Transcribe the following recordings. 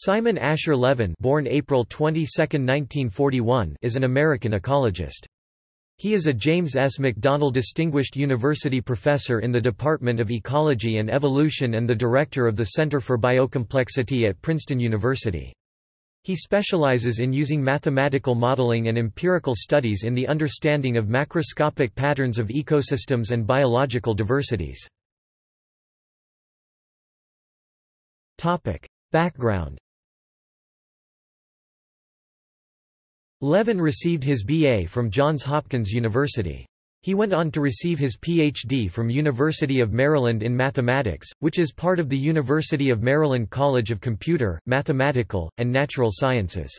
Simon Asher Levin born April 22, 1941, is an American ecologist. He is a James S. McDonnell Distinguished University Professor in the Department of Ecology and Evolution and the Director of the Center for Biocomplexity at Princeton University. He specializes in using mathematical modeling and empirical studies in the understanding of macroscopic patterns of ecosystems and biological diversities. Background Levin received his BA from Johns Hopkins University. He went on to receive his PhD from University of Maryland in mathematics, which is part of the University of Maryland College of Computer, Mathematical, and Natural Sciences.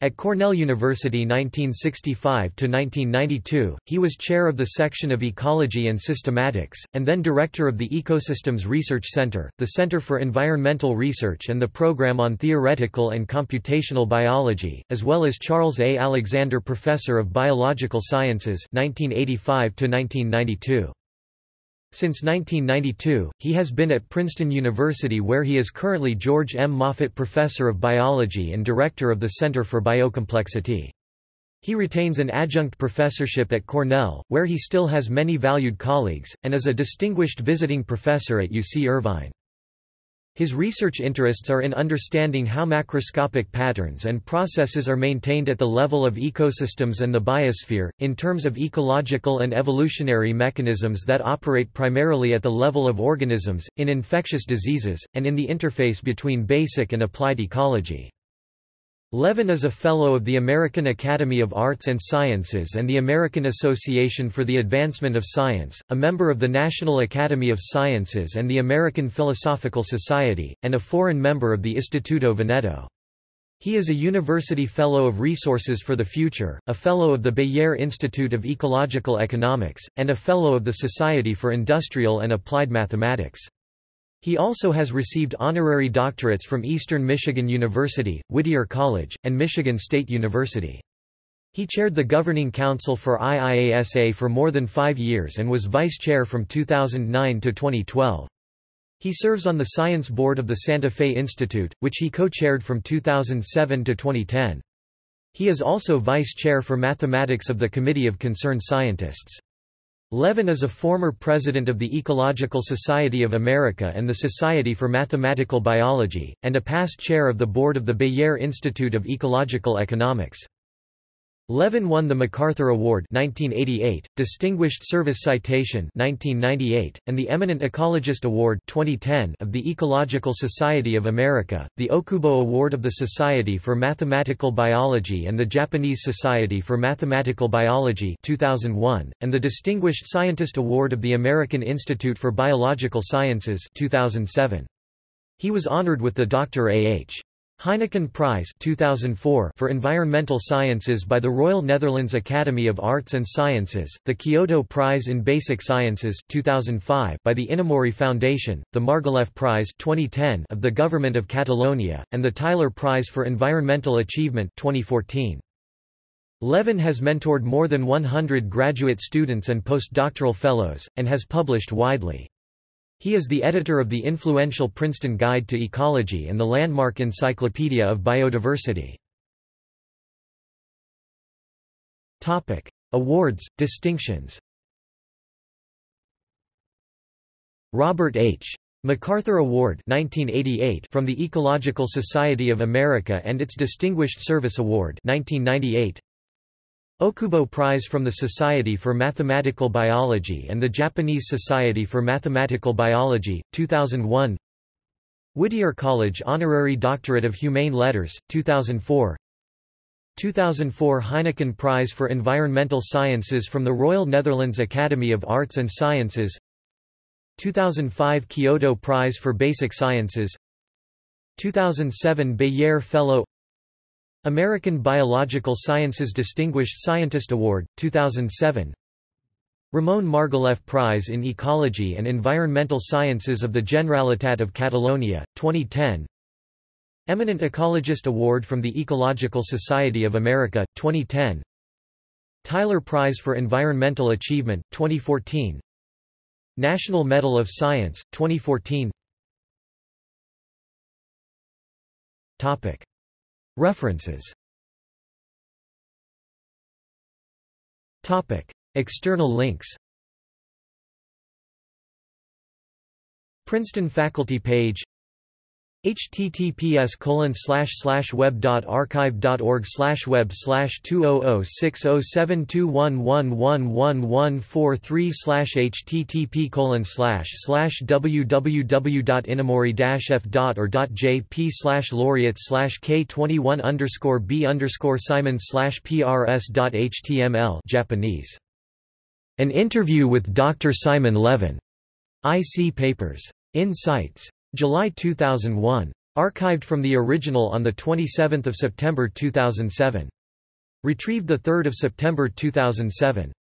At Cornell University 1965–1992, he was chair of the section of Ecology and Systematics, and then director of the Ecosystems Research Center, the Center for Environmental Research and the Program on Theoretical and Computational Biology, as well as Charles A. Alexander Professor of Biological Sciences 1985 -1992. Since 1992, he has been at Princeton University where he is currently George M. Moffett Professor of Biology and Director of the Center for Biocomplexity. He retains an adjunct professorship at Cornell, where he still has many valued colleagues, and is a distinguished visiting professor at UC Irvine. His research interests are in understanding how macroscopic patterns and processes are maintained at the level of ecosystems and the biosphere, in terms of ecological and evolutionary mechanisms that operate primarily at the level of organisms, in infectious diseases, and in the interface between basic and applied ecology. Levin is a Fellow of the American Academy of Arts and Sciences and the American Association for the Advancement of Science, a member of the National Academy of Sciences and the American Philosophical Society, and a foreign member of the Istituto Veneto. He is a University Fellow of Resources for the Future, a Fellow of the Beijer Institute of Ecological Economics, and a Fellow of the Society for Industrial and Applied Mathematics. He also has received honorary doctorates from Eastern Michigan University, Whittier College, and Michigan State University. He chaired the Governing Council for IIASA for more than five years and was vice chair from 2009 to 2012. He serves on the Science Board of the Santa Fe Institute, which he co-chaired from 2007 to 2010. He is also vice chair for mathematics of the Committee of Concerned Scientists. Levin is a former president of the Ecological Society of America and the Society for Mathematical Biology, and a past chair of the board of the Beijer Institute of Ecological Economics. Levin won the MacArthur Award 1988, Distinguished Service Citation 1998, and the Eminent Ecologist Award 2010 of the Ecological Society of America, the Okubo Award of the Society for Mathematical Biology and the Japanese Society for Mathematical Biology 2001, and the Distinguished Scientist Award of the American Institute for Biological Sciences 2007. He was honored with the Dr. A.H. Heineken Prize 2004 for Environmental Sciences by the Royal Netherlands Academy of Arts and Sciences, the Kyoto Prize in Basic Sciences 2005 by the Inamori Foundation, the Margalef Prize 2010 of the Government of Catalonia, and the Tyler Prize for Environmental Achievement 2014. Levin has mentored more than 100 graduate students and postdoctoral fellows, and has published widely. He is the editor of the influential Princeton Guide to Ecology and the landmark Encyclopedia of Biodiversity. Topic: Awards, distinctions. Robert H. MacArthur Award 1988 from the Ecological Society of America and its Distinguished Service Award 1998 Okubo Prize from the Society for Mathematical Biology and the Japanese Society for Mathematical Biology, 2001 Whittier College Honorary Doctorate of Humane Letters, 2004 2004 Heineken Prize for Environmental Sciences from the Royal Netherlands Academy of Arts and Sciences. 2005 Kyoto Prize for Basic Sciences. 2007 Beijer Fellow American Biological Sciences Distinguished Scientist Award, 2007 Ramon Margalef Prize in Ecology and Environmental Sciences of the Generalitat of Catalonia, 2010 Eminent Ecologist Award from the Ecological Society of America, 2010 Tyler Prize for Environmental Achievement, 2014 National Medal of Science, 2014 Topic. References. External links. Princeton faculty page https colon slash slash web dot archive dot org slash web slash two oh oh six oh seven two one one one one one four three slash http colon slash slash www dot inamori dash f dot or dot jp slash laureate slash k twenty one underscore b underscore Simon slash prs dot html Japanese. An interview with Dr. Simon Levin. IC Papers. Insights. July 2001. Archived from the original on 27 September 2007. Retrieved 3 September 2007.